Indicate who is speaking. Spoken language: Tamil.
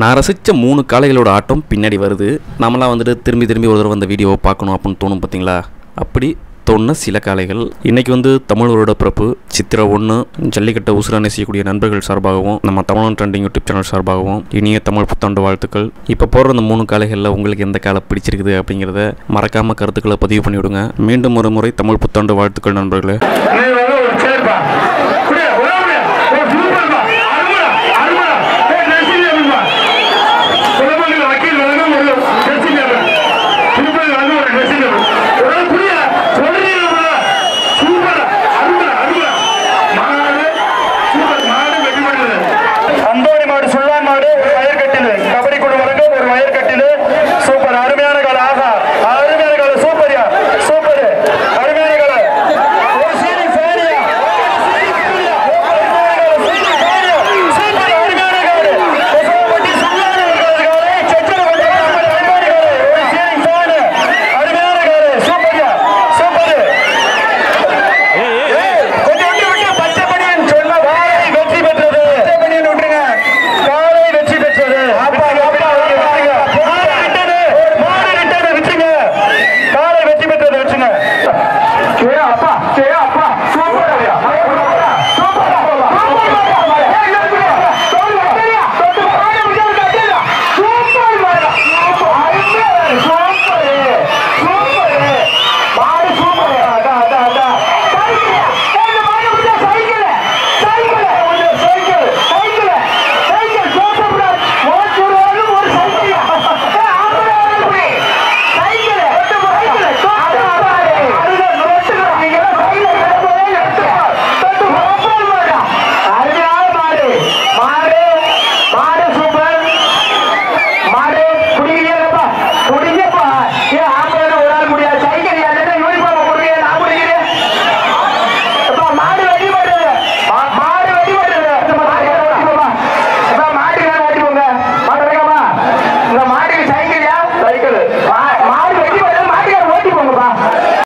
Speaker 1: நான் ரசித்த மூணு காளைகளோட ஆட்டம் பின்னாடி வருது. நம்மளாம் வந்துட்டு திரும்பி திரும்பி ஒரு தடவை அந்த வீடியோவை பார்க்கணும் அப்படின்னு தோணும் பார்த்தீங்களா அப்படி தோணுன சில காளைகள். இன்றைக்கி வந்து தமிழரோட பிறப்பு சித்திரை ஒன்று ஜல்லிக்கட்டை உசுரானை செய்யக்கூடிய நண்பர்கள் சார்பாகவும் நம்ம தமிழன் ட்ரெண்டிங் யூடியூப் சேனல் சார்பாகவும் இனிய தமிழ் புத்தாண்டு வாழ்த்துக்கள். இப்போ போடுற அந்த மூணு காளைகளில் உங்களுக்கு எந்த காலை பிடிச்சிருக்குது அப்படிங்கிறத மறக்காமல் கருத்துக்களை பதிவு பண்ணிவிடுங்க. மீண்டும் ஒரு முறை தமிழ் புத்தாண்டு வாழ்த்துக்கள் நண்பர்களே.